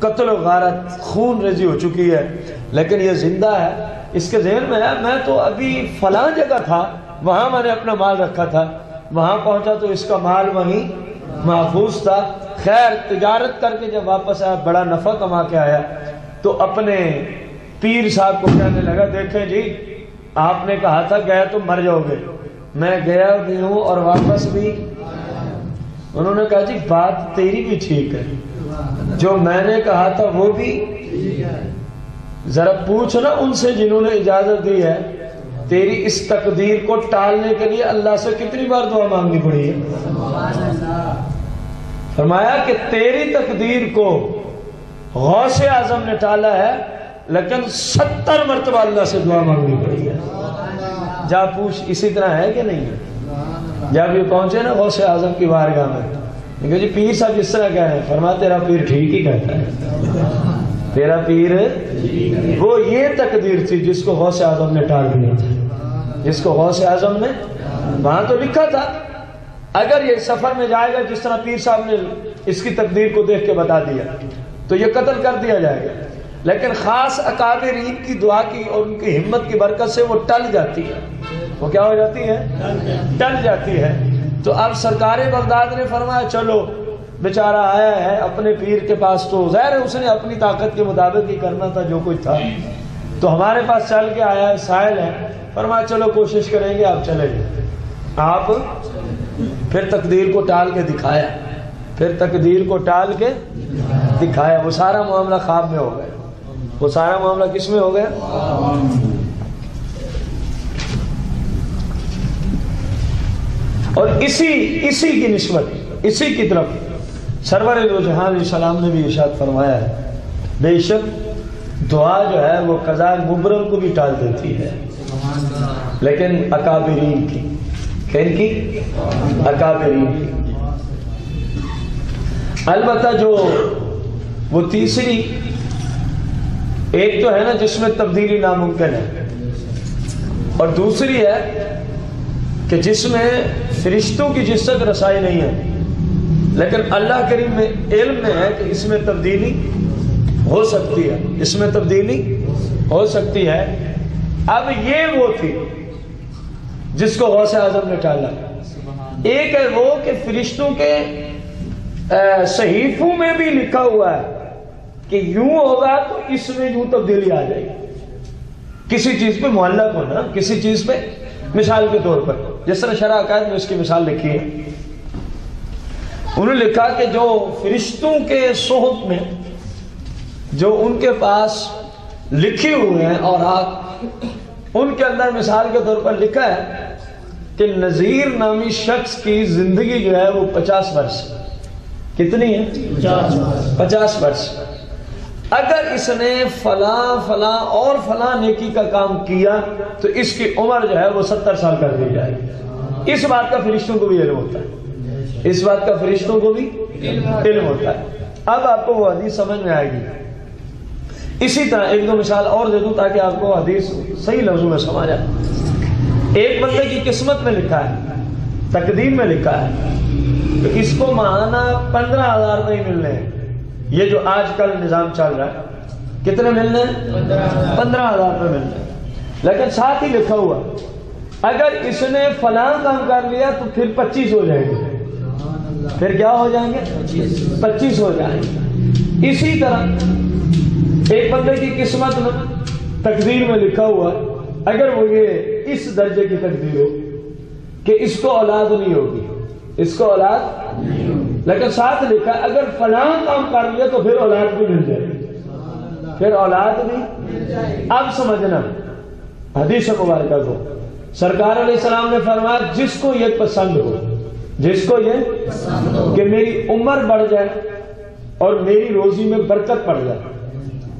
قتل و غارت خون ریزی ہو چکی ہے، لیکن یہ زندہ ہے۔ اس کے ذہن میں ہے، میں تو ابھی فلاں جگہ تھا، وہاں میں نے اپنا مال رکھا تھا۔ وہاں پہنچا تو اس کا مال وہیں محفوظ تھا۔ خیر، تجارت کر کے جب واپس آیا، بڑا نفع کما کے آیا۔ تو اپنے پیر صاحب کو کہنے لگا، دیکھیں جی آپ نے کہا تھا گیا تو مر جاؤ گے۔ میں گیا بھی ہوں اور واپس بھی۔ انہوں نے کہا جی بات تیری بھی ٹھیک ہے۔ جو میں نے کہا تھا وہ بھی ذرا پوچھنا ان سے جنہوں نے اجازت دی ہے، تیری اس تقدیر کو ٹالنے کے لیے اللہ سے کتنی بار دعا مانگنی پڑی ہے؟ فرمایا کہ تیری تقدیر کو غوث اعظم نے ٹالا ہے، لیکن ستر مرتبہ اللہ سے دعا مانگنی پڑی ہے۔ جا پوچھ اسی طرح ہے کہ نہیں ہے؟ جب یہ پہنچے نا غوث اعظم کی بارگاہ میں۔ جی پیر صاحب جس طرح کہہ رہے ہیں فرما تیرا پیر ٹھیک ہی کہتا ہے۔ تیرا پیر وہ یہ تقدیر تھی جس کو غوث اعظم نے ٹال دیا تھا۔ جس کو غوث اعظم نے وہاں تو لکھا تھا۔ اگر یہ سفر میں جائے گا، جس طرح پیر صاحب نے اس کی تقدیر کو دیکھ کے بتا دیا، تو یہ قتل کر دیا جائے گا۔ لیکن خاص اکابرین کی دعا کی اور ان کی ہمت کی برکت سے وہ ٹل جاتی ہے۔ وہ کیا ہو جاتی ہے؟ ٹل جاتی ہے۔ تو اب سرکار بغداد نے فرمایا، چلو، بیچارہ آیا ہے، اپنے پیر کے پاس تو ظاہر ہے اس نے اپنی طاقت کے مطابق ہی کرنا تھا، جو کچھ تھا۔ تو ہمارے پاس چل کے آیا ہے، سائل ہے۔ فرمایا، چلو، کوشش کریں گے، آپ چلے گئے آپ پھر تقدیر کو ٹال کے دکھایا۔ پھر تقدیر کو ٹال کے دکھایا۔ وہ سارا معاملہ خواب میں ہو گیا۔ وہ سارا معاملہ کس میں ہو گیا؟ اور اسی اسی کی نسبت، اسی کی طرف سرور دو جہاں علیہ السلام نے بھی ارشاد فرمایا ہے، بے شک دعا جو ہے وہ قضاء مبرم کو بھی ٹال دیتی ہے۔ لیکن اکابرین کی کہن کی؟ اکابرین کی۔ البتہ جو وہ تیسری، ایک تو ہے نا جس میں تبدیلی ناممکن ہے، اور دوسری ہے کہ جس میں فرشتوں کی جس تک رسائی نہیں ہے۔ لیکن اللہ کریم میں علم میں ہے کہ اس میں تبدیلی ہو سکتی ہے۔ اس میں تبدیلی ہو سکتی ہے۔ اب یہ وہ تھی جس کو غوث اعظم نے ٹالا۔ ایک ہے وہ کہ فرشتوں کے صحیفوں میں بھی لکھا ہوا ہے کہ یوں ہوگا تو اس میں یوں تبدیلی آ جائے گی۔ کسی چیز پہ معلق ہونا، کسی چیز پہ مثال کے طور پر۔ جس طرح شرح عقائد میں اس کی مثال لکھی ہے۔ انہوں نے لکھا کہ جو فرشتوں کے صحب میں جو ان کے پاس لکھے ہوئے ہیں اور آپ ان کے اندر مثال کے طور پر لکھا ہے کہ نذیر نامی شخص کی زندگی جو ہے وہ پچاس برس کتنی ہے؟ پچاس برس۔ اگر اس نے فلاں فلاں اور فلاں نیکی کا کام کیا تو اس کی عمر جو ہے وہ ستر سال کر دی جائے گی۔ اس بات کا فرشتوں کو بھی علم ہوتا ہے۔ اس بات کا فرشتوں کو بھی علم ہوتا ہے۔ اب آپ کو وہ حدیث سمجھ میں آئے گی۔ اسی طرح ایک دو مثال اور دے دوں تاکہ آپ کو حدیث صحیح لفظوں میں سمجھ آئے۔ ایک بندے کی قسمت میں لکھا ہے، تقدیم میں لکھا ہے تو اس کو ماہانہ پندرہ ہزار نہیں ملنے ہیں۔ یہ جو آج کل نظام چل رہا ہے، کتنے ملنے پندرہ ہزار روپے ملنے لیکن ساتھ ہی لکھا ہوا، اگر اس نے فلاں کام کر لیا تو پھر پچیس ہو جائیں گے۔ پھر کیا ہو جائیں گے؟ پچیس ہو جائیں گے۔ اسی طرح ایک بندے کی قسمت میں تقدیر میں لکھا ہوا، اگر وہ یہ اس درجے کی تقدیر ہو کہ اس کو اولاد نہیں ہوگی، اس کو اولاد لیکن ساتھ لکھا، اگر فلاں کام کر لیا تو پھر اولاد بھی مل جائے گی۔ پھر اولاد بھی اب سمجھنا۔ حدیث مبارکہ کو سرکار علیہ السلام نے فرمایا، جس کو یہ پسند ہو، جس کو یہ کہ میری عمر بڑھ جائے اور میری روزی میں برکت پڑ جائے۔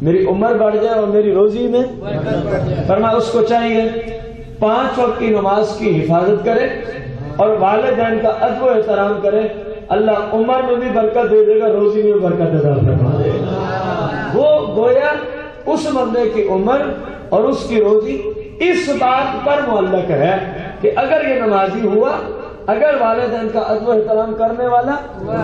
میری عمر بڑھ جائے اور میری روزی میں فرمایا، اس کو چاہیے پانچ وقت کی نماز کی حفاظت کرے اور والدین کا ادب و احترام کرے۔ اللہ عمر میں بھی برکت دے دے گا، روزی میں بھی برکت فرما دے گا وہ گویا اس بندے کی عمر اور اس کی روزی اس بات پر معلق ہے کہ اگر یہ نمازی ہوا، اگر والدین کا ادب و احترام کرنے والا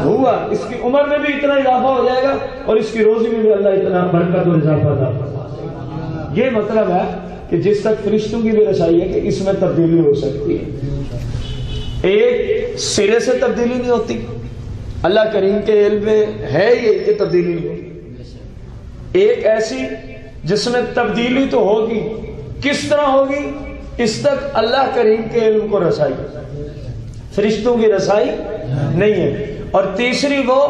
ہوا، اس کی عمر میں بھی اتنا اضافہ ہو جائے گا اور اس کی روزی میں بھی اللہ اتنا برکت اور اضافہ تھا یہ مطلب ہے کہ جس تک فرشتوں کی بھی رسائی ہے کہ اس میں تبدیلی ہو سکتی ہے۔ ایک سرے سے تبدیلی نہیں ہوتی۔ اللہ کریم کے علم میں ہے یہ کہ تبدیلی نہیں ہوتی۔ ایک ایسی جس میں تبدیلی تو ہوگی۔ کس طرح ہوگی؟ اس تک اللہ کریم کے علم کو رسائی۔ فرشتوں کی رسائی نہیں ہے۔ اور تیسری وہ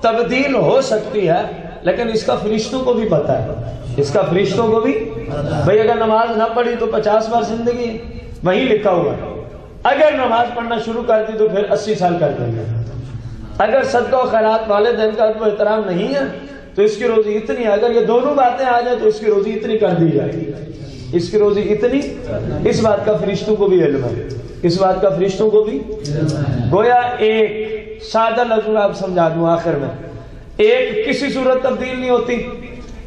تبدیل ہو سکتی ہے، لیکن اس کا فرشتوں کو بھی پتا ہے۔ اس کا فرشتوں کو بھی۔ بھئی اگر نماز نہ پڑھی تو پچاس بار زندگی وہی لکھا ہوا ہے۔ اگر نماز پڑھنا شروع کر دی تو پھر اسی سال کر دیں گے۔ اگر صدقہ و خیرات والدین کا احترام نہیں ہے، تو اس کی روزی اتنی ہے۔ اگر یہ دونوں باتیں آ جائیں تو اس کی روزی اتنی کر دی جائے۔ اس کی روزی اتنی، اس بات کا فرشتوں کو بھی علم ہے۔ اس بات کا فرشتوں کو بھی گویا ایک سادہ لفظ آپ سمجھا دوں آخر میں۔ ایک کسی صورت تبدیل نہیں ہوتی،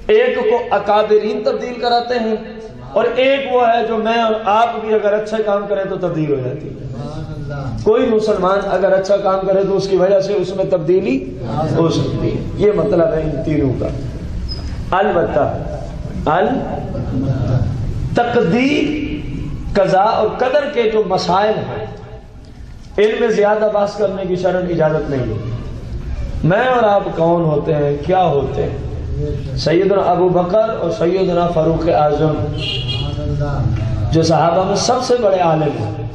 ایک کو اکابرین تبدیل کراتے ہیں۔ اور ایک وہ ہے جو میں اور آپ بھی اگر اچھا کام کریں تو تبدیل ہو جاتی ہے۔ کوئی مسلمان اگر اچھا کام کرے تو اس کی وجہ سے اس میں تبدیلی ہو سکتی ہے۔ یہ مطلب ہے ان تینوں کا۔ البتہ ال تقدیر قضاء اور قدر کے جو مسائل ہیں، ان میں زیادہ باس کرنے کی شرن اجازت نہیں ہے۔ میں اور آپ کون ہوتے ہیں؟ کیا ہوتے ہیں؟ سیدنا ابو بکر اور سیدنا فاروق اعظم، جو صحابہ میں سب سے بڑے عالم ہیں۔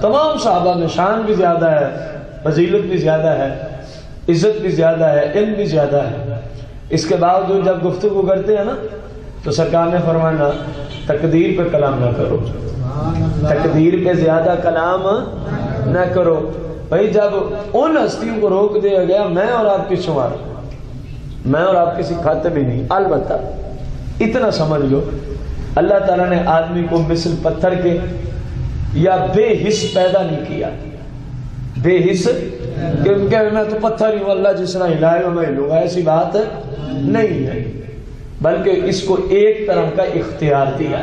تمام صحابہ میں شان بھی زیادہ ہے، فضیلت بھی زیادہ ہے، عزت بھی زیادہ ہے، علم بھی زیادہ ہے۔ اس کے باوجود جب گفتگو کرتے ہیں نا، تو سرکار نے فرمانا تقدیر پہ کلام نہ کرو۔ تقدیر پہ زیادہ کلام نہ کرو۔ بھائی، جب ان ہستیوں کو روک دیا گیا، میں اور آپ کی شمار۔ میں اور آپ کسی کھاتے بھی نہیں، البتہ اتنا سمجھ لو، اللہ تعالیٰ نے آدمی کو مثل پتھر کے یا بے حص پیدا نہیں کیا۔ بے حص؟ کیونکہ میں تو پتھر ہی اللہ جس طرح ہلائے گا میں ہلوں گا، ایسی بات نہیں ہے۔ بلکہ اس کو ایک طرح کا اختیار دیا۔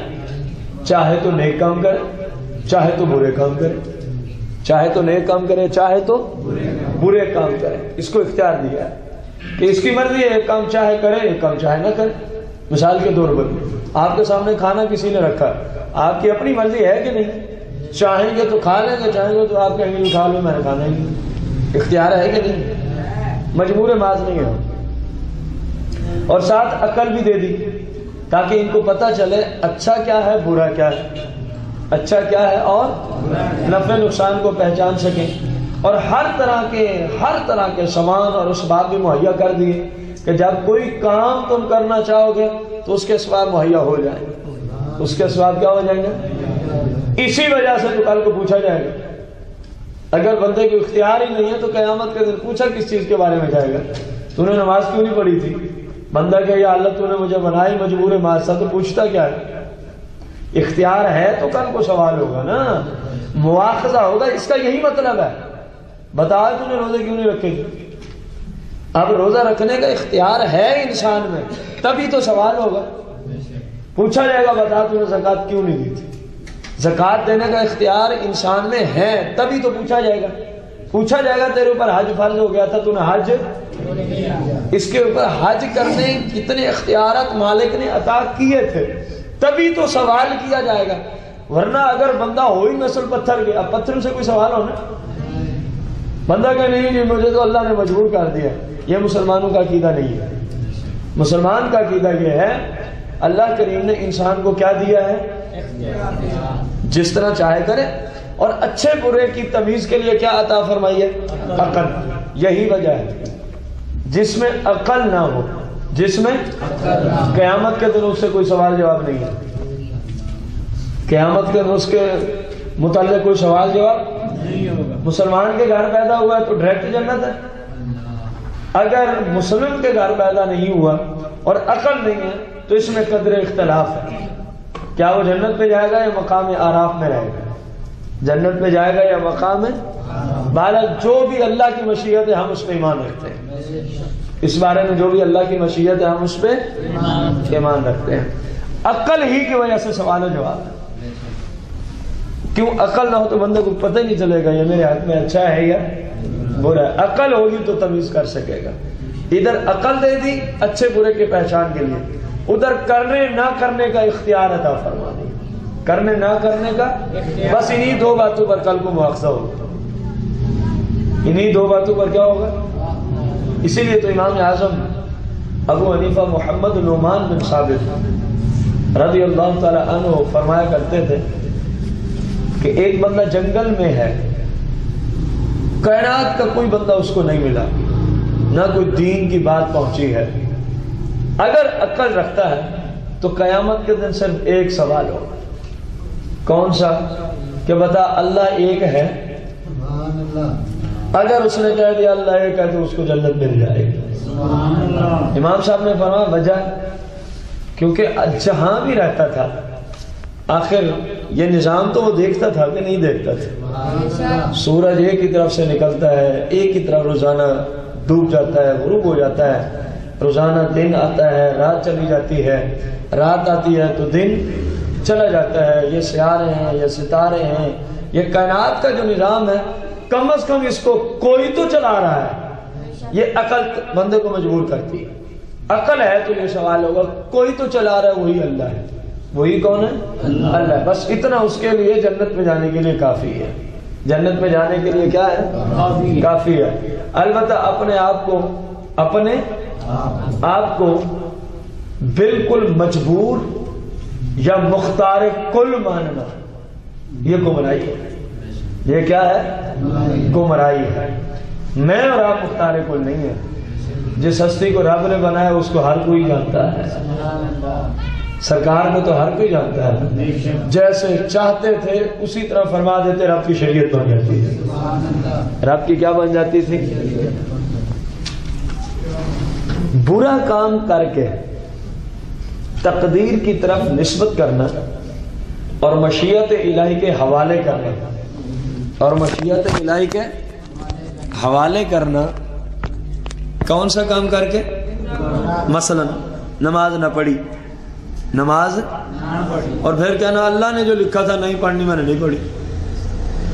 چاہے تو نیک کام کرے، چاہے تو برے کام کرے۔ چاہے تو نیک کام کرے، چاہے تو برے کام کرے۔ اس کو اختیار دیا۔ ہے کہ اس کی مرضی ہے، ایک کام چاہے کرے، ایک کام چاہے نہ کرے۔ مثال کے طور پر، آپ کے سامنے کھانا کسی نے رکھا، آپ کی اپنی مرضی ہے کہ نہیں؟ چاہیں گے تو کھا لیں گے، چاہیں گے تو آپ کہیں گے کھا لو میں نے کھانا ہی اختیار ہے کہ نہیں؟ مجبور ماض نہیں ہے۔ اور ساتھ عقل بھی دے دی، تاکہ ان کو پتہ چلے اچھا کیا ہے، برا کیا ہے۔ اچھا کیا ہے اور نفع نقصان کو پہچان سکیں۔ اور ہر طرح کے ہر طرح کے سامان اور اسباب بھی مہیا کر دیے کہ جب کوئی کام تم کرنا چاہو گے تو اس کے اسباب مہیا ہو جائیں اس کے اسباب کیا ہو جائیں گے؟ اسی وجہ سے تو کل کو پوچھا جائے گا۔ اگر بندے کو اختیار ہی نہیں ہے تو قیامت کے دن پوچھا کس چیز کے بارے میں جائے گا؟ تو نے نماز کیوں نہیں پڑھی تھی؟ بندہ کہ یا اللہ تو نے مجھے بنائی مجبور مارسا تو پوچھتا کیا ہے؟ اختیار ہے تو کل کو سوال ہوگا نا۔ مواخذہ ہوگا، اس کا یہی مطلب ہے۔ بتا تو نے روزے کیوں نہیں رکھے اب روزہ رکھنے کا اختیار ہے انسان میں، تبھی تو سوال ہوگا۔ پوچھا جائے گا بتا تو نے زکات کیوں نہیں دی تھی؟ زکات دینے کا اختیار انسان میں ہے، تبھی تو پوچھا جائے گا۔ پوچھا جائے گا، تیرے اوپر حج فرض ہو گیا تھا، تو نے حج اس کے اوپر حج کرنے کتنے اختیارات مالک نے عطا کیے تھے؟ تبھی تو سوال کیا جائے گا۔ ورنہ اگر بندہ ہو ہی نسل پتھر گیا پتھر سے کوئی سوال ہونا؟ بندہ کہ نہیں جی مجھے تو اللہ نے مجبور کر دیا۔ یہ مسلمانوں کا عقیدہ نہیں ہے۔ مسلمان کا عقیدہ یہ ہے، اللہ کریم نے انسان کو کیا دیا ہے؟ جس طرح چاہے کرے۔ اور اچھے برے کی تمیز کے لیے کیا عطا فرمائی ہے؟ عقل۔ یہی وجہ ہے۔ جس میں عقل نہ ہو، جس میں قیامت کے دن اس سے کوئی سوال جواب نہیں ہے۔ قیامت کے دن اس کے متعلق کوئی سوال جواب مسلمان کے گھر پیدا ہوا ہے تو ڈائریکٹ جنت ہے۔ اگر مسلم کے گھر پیدا نہیں ہوا اور عقل نہیں ہے تو اس میں قدر اختلاف ہے۔ کیا وہ جنت پہ جائے گا یا مقام آراف میں رہے گا؟ جنت پہ جائے گا یا مقام ہے بالک جو بھی اللہ کی مشیت ہے ہم اس پہ ایمان رکھتے ہیں۔ اس بارے میں جو بھی اللہ کی مشیت ہے ہم اس پہ ایمان رکھتے ہیں۔ عقل ہی کی وجہ سے سوال و جواب ہے۔ کیوں عقل نہ ہو تو بندے کو پتہ نہیں چلے گا، یہ میرے حق میں اچھا ہے یا برا ہے۔ عقل ہوگی تو تمیز کر سکے گا۔ ادھر عقل دے دی اچھے برے کے پہچان کے لیے۔ ادھر کرنے نہ کرنے کا اختیار عطا فرما دی۔ کرنے نہ کرنے کا بس انہی دو باتوں پر کل کو مواخذہ ہوگا۔ انہی دو باتوں پر کیا ہوگا؟ اسی لیے تو امام اعظم ابو حنیفہ محمد نعمان بن ثابت رضی اللہ تعالی عنہ فرمایا کرتے تھے کہ ایک بندہ جنگل میں ہے کائنات کا کوئی بندہ اس کو نہیں ملا نہ کوئی دین کی بات پہنچی ہے۔ اگر عقل رکھتا ہے تو قیامت کے دن صرف ایک سوال ہوگا کون سا؟ کہ بتا اللہ ایک ہے۔ اگر اس نے کہہ دیا اللہ ایک ہے تو اس کو جنت مل جائے۔ گی امام صاحب نے فرمایا وجہ کیونکہ جہاں بھی رہتا تھا آخر یہ نظام تو وہ دیکھتا تھا کہ نہیں دیکھتا تھا۔ سورج ایک ہی طرف سے نکلتا ہے، ایک ہی طرف روزانہ ڈوب جاتا ہے، غروب ہو جاتا ہے۔ روزانہ دن آتا ہے، رات چلی جاتی ہے۔ رات آتی ہے تو دن چلا جاتا ہے۔ یہ سیارے ہیں، یہ ستارے ہیں۔ یہ کائنات کا جو نظام ہے، کم از کم اس کو کوئی تو چلا رہا ہے۔ یہ عقل بندے کو مجبور کرتی ہے۔ عقل ہے تو یہ سوال ہوگا، کوئی تو چلا رہا ہے، وہی اللہ ہے۔ وہی کون ہے؟ اللہ۔ بس اتنا اس کے لیے جنت میں جانے کے لیے کافی ہے۔ جنت میں جانے کے لیے کیا ہے؟ کافی ہے۔ البتہ اپنے آپ کو اپنے آپ کو بالکل مجبور یا مختار کل ماننا۔ یہ گمراہی ہے۔ یہ کیا ہے؟ گمراہی ہے۔ میں اور آپ مختار کل نہیں ہے جس ہستی کو رب نے بنایا اس کو ہر کوئی جانتا ہے۔ سرکار کو تو ہر کوئی جانتا ہے۔ جیسے چاہتے تھے، اسی طرح فرما دیتے، رب کی شریعت بن جاتی تھی رب کی کیا بن جاتی تھی؟ برا کام کر کے تقدیر کی طرف نسبت کرنا اور مشیت الہی کے حوالے کرنا اور مشیت الہی کے حوالے کرنا، کون سا کام کر کے؟ مثلا نماز نہ پڑھی۔ نماز؟ اور پھر کیا نا اللہ نے جو لکھا تھا نہیں پڑھنی میں نے نہیں پڑھی۔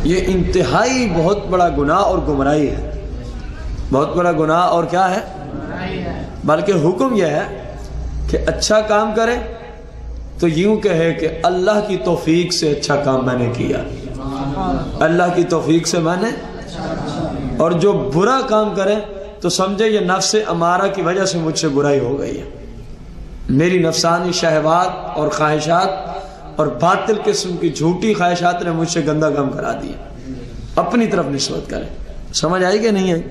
یہ انتہائی بہت بڑا گناہ اور گمراہی ہے۔ بہت بڑا گناہ اور کیا ہے؟ بلکہ حکم یہ ہے کہ اچھا کام کرے تو یوں کہے کہ اللہ کی توفیق سے اچھا کام میں نے کیا۔ اللہ کی توفیق سے میں نے اور جو برا کام کرے تو سمجھے یہ نفس امارہ کی وجہ سے مجھ سے برائی ہو گئی ہے۔ میری نفسانی شہوات اور خواہشات اور باطل قسم کی جھوٹی خواہشات نے مجھ سے گندہ کام کرا دیا اپنی طرف نسبت کرے سمجھ آئی کہ نہیں ہے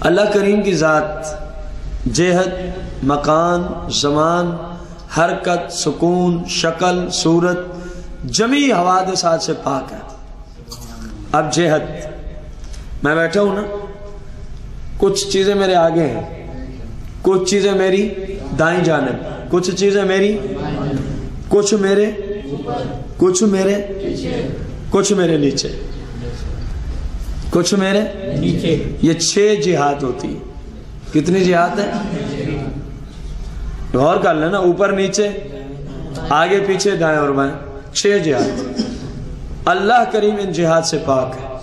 اللہ کریم کی ذات، جہد، مکان، زمان، حرکت، سکون، شکل، صورت، جمی حوادثات سے پاک ہے۔ اب جہد، میں بیٹھا ہوں نا، کچھ چیزیں میرے آگے ہیں۔ کچھ چیزیں میری دائیں جانب کچھ چیزیں میری کچھ میرے کچھ میرے کچھ میرے نیچے۔ کچھ میرے نیچے۔ یہ چھ جہاد ہوتی کتنی جہاد ہے غور کر لینا اوپر نیچے آگے پیچھے دائیں اور بائیں۔ چھ جہاد۔ اللہ کریم ان جہاد سے پاک ہے۔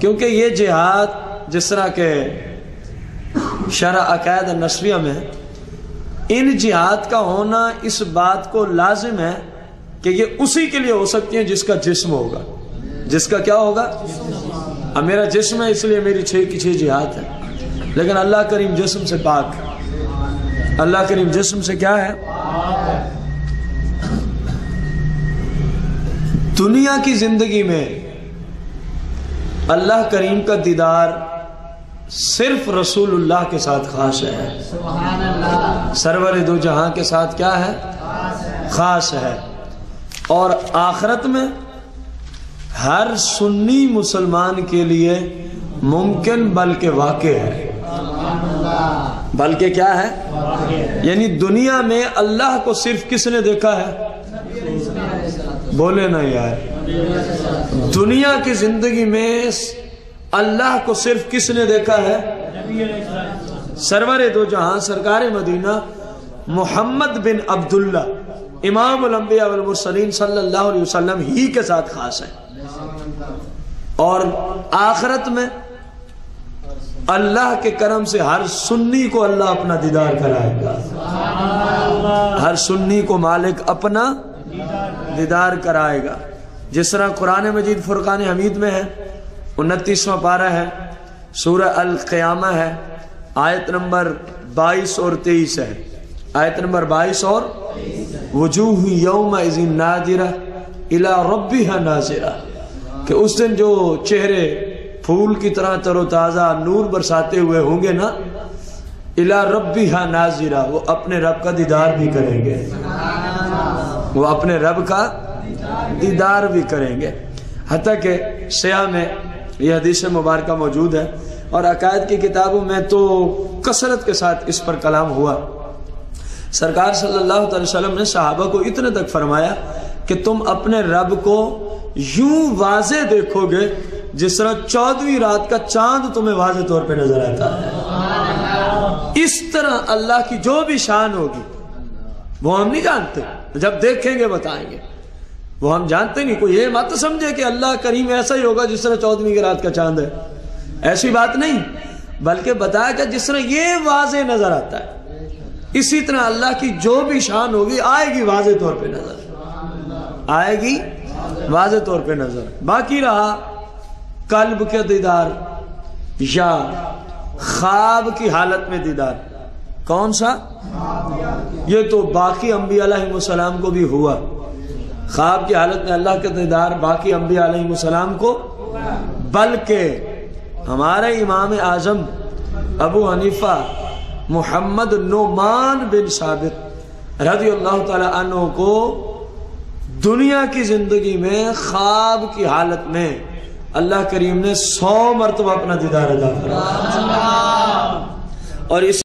کیونکہ یہ جہاد جس طرح کے شرح عقائد نسویہ میں ان جہاد کا ہونا اس بات کو لازم ہے کہ یہ اسی کے لیے ہو سکتی ہیں جس کا جسم ہوگا۔ جس کا کیا ہوگا؟ اب میرا جسم ہے اس لیے میری چھ کی چھ جہاد ہے۔ لیکن اللہ کریم جسم سے پاک ہے۔ اللہ کریم جسم سے کیا ہے؟ دنیا کی زندگی میں اللہ کریم کا دیدار صرف رسول اللہ کے ساتھ خاص ہے۔ سرور دو جہاں کے ساتھ کیا ہے؟ خاص ہے۔ اور آخرت میں ہر سنی مسلمان کے لیے ممکن بلکہ واقع ہے۔ بلکہ کیا ہے؟ یعنی دنیا میں اللہ کو صرف کس نے دیکھا ہے؟ بولے نا یار۔ دنیا کی زندگی میں اللہ کو صرف کس نے دیکھا ہے؟ سرور دو جہاں، سرکار مدینہ محمد بن عبداللہ، امام الانبیاء والمرسلین صلی اللہ علیہ وسلم ہی کے ساتھ خاص ہے اور آخرت میں اللہ کے کرم سے ہر سنی کو اللہ اپنا دیدار کرائے گا۔ ہر سنی کو مالک اپنا دیدار کرائے گا۔ جس طرح قرآن مجید فرقان حمید میں ہے انتیسواں پارہ ہے، سورہ القیامہ ہے، آیت نمبر بائیس اور تیئیس ہے۔ آیت نمبر بائیس اور وجوہ یوم ازین نادرہ الى ربیہ ناظرہ۔ کہ اس دن جو چہرے پھول کی طرح تر و تازہ نور برساتے ہوئے ہوں گے نا الى ربیہ ناظرہ، وہ اپنے رب کا دیدار بھی کریں گے۔ وہ اپنے رب کا دیدار بھی کریں گے۔ حتیٰ کہ سیاہ میں یہ حدیث مبارکہ موجود ہے اور عقائد کی کتابوں میں تو کثرت کے ساتھ اس پر کلام ہوا۔ سرکار صلی اللہ علیہ وسلم نے صحابہ کو اتنے تک فرمایا کہ تم اپنے رب کو یوں واضح دیکھو گے جس طرح چودویں رات کا چاند تمہیں واضح طور پہ نظر آتا ہے۔ اس طرح اللہ کی جو بھی شان ہوگی، وہ ہم نہیں جانتے، جب دیکھیں گے بتائیں گے۔ وہ ہم جانتے نہیں، کوئی یہ مت سمجھے کہ اللہ کریم ایسا ہی ہوگا جس طرح چودویں کی رات کا چاند ہے۔ ایسی بات نہیں، بلکہ بتایا کہ جس طرح یہ واضح نظر آتا ہے۔ اسی طرح اللہ کی جو بھی شان ہوگی، آئے گی واضح طور پہ نظر۔ آئے گی واضح طور پہ نظر۔ باقی رہا قلب کے دیدار یا خواب کی حالت میں دیدار۔ کون سا؟ یہ تو باقی انبیاء علیہ السلام کو بھی ہوا۔ خواب کی حالت میں اللہ کے دیدار باقی انبیاء علیہ السلام کو، بلکہ ہمارے امام اعظم ابو حنیفہ محمد نعمان بن ثابت رضی اللہ تعالی عنہ کو دنیا کی زندگی میں خواب کی حالت میں اللہ کریم نے سو مرتبہ اپنا دیدار ادا کرا اور اس